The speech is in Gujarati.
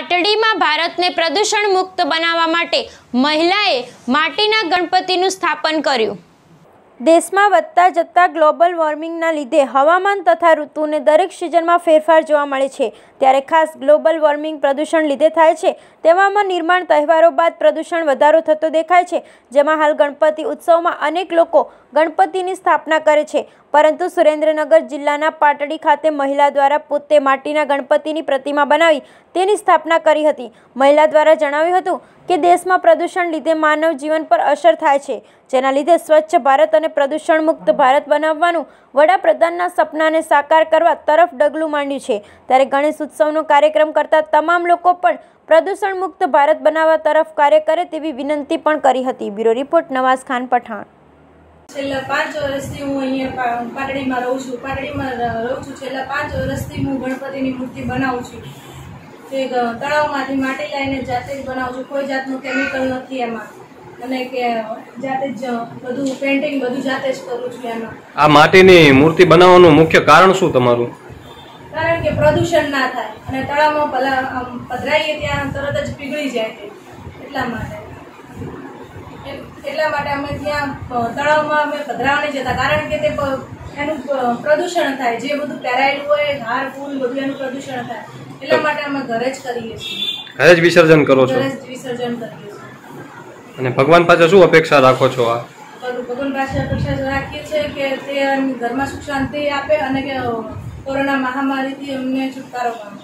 પાટડીમાં ભારતને પ્રદૂષણ મુક્ત બનાવવા માટે મહિલાએ માટીના ગણપતિનું સ્થાપન કર્યું. દેશમાં વધતા જતા ગ્લોબલ વોર્મિંગના લીધે હવામાન તથા ઋતુને દરેક સિઝનમાં ફેરફાર જોવા મળે છે. ત્યારે ખાસ ગ્લોબલ વોર્મિંગ પ્રદૂષણ લીધે થાય છે. તેવામાં નિર્માણ તહેવારો બાદ પ્રદૂષણ વધારો થતો દેખાય છે, જેમાં હાલ ગણપતિ ઉત્સવમાં અનેક લોકો ગણપતિની સ્થાપના કરે છે. પરંતુ સુરેન્દ્રનગર જિલ્લાના પાટડી ખાતે મહિલા દ્વારા પોતે માટીના ગણપતિની પ્રતિમા બનાવી તેની સ્થાપના કરી હતી. મહિલા દ્વારા જણાવ્યું હતું કે, દેશમાં પ્રદૂષણ લીધે માનવ જીવન પર અસર થાય છે. જેના લીધે સ્વચ્છ ભારત અને પ્રદૂષણ મુક્ત ભારત બનાવવાનું વડાપ્રધાનના સપનાને સાકાર કરવા તરફ ડગલું માંડ્યું છે. ત્યારે ગણેશ ઉત્સવનો કાર્યક્રમ કરતા તમામ લોકો પણ પ્રદૂષણ મુક્ત ભારત બનાવવા તરફ કાર્ય કરે તેવી વિનંતી પણ કરી હતી. Bureau report, Nawaz Khan, Pathan. છેલ્લા પાંચ વર્ષથી હું અહીંયા પાટડીમાં રહું છું. પાટડીમાં રહું છું. છેલ્લા પાંચ વર્ષથી હું ગણપતિની મૂર્તિ બનાવું છું. તે તળાવમાંથી માટી લાવીને જાતે જ બનાવું છું. કોઈ જાતનું કેમિકલ નથી એમાં. અને કે જાતે જ બધું પેઇન્ટિંગ બધું જાતે જ કરું છું એમાં. આ માટીની મૂર્તિ બનાવવાનું મુખ્ય કારણ શું તમારું? કારણ કે પ્રદૂષણ ના થાય અને તળાવમાં ભલા પધરાઈએ ત્યાં તરત જ પીગળી જાય એટલા માટે. એટલા માટે અમે ત્યાં તળાવમાં અમે પધરાવા નહીં જતા કારણ કે તે એનું પ્રદૂષણ થાય. જે બધું પહેરાયેલું હોય હાર ફૂલ બધું એનું પ્રદૂષણ થાય. એટલા માટે અમે ઘરે જ કરીએ છીએ. ઘરે જ વિસર્જન કરો છો? ઘરે જ વિસર્જન કરીએ છીએ. અને ભગવાન પાસે શું અપેક્ષા રાખો છો આ? ભગવાન પાસે અપેક્ષા રાખીએ છીએ કે તે ઘરમાં સુખ શાંતિ આપે અને કે કોરોના મહામારીથી અમને છુટકારો પામે